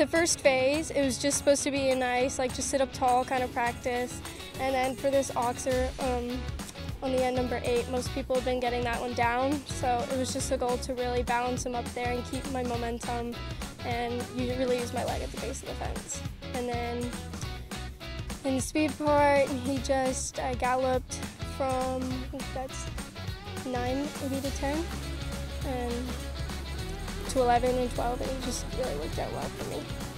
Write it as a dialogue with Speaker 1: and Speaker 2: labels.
Speaker 1: the first phase, it was just supposed to be a nice, like just sit up tall kind of practice. And then for this oxer, um, on the end number eight, most people have been getting that one down. So it was just a goal to really balance him up there and keep my momentum and really use my leg at the base of the fence. And then in the speed part, he just uh, galloped from, I think that's 980 to 10 and to 11 and 12 and it just really worked out well for me.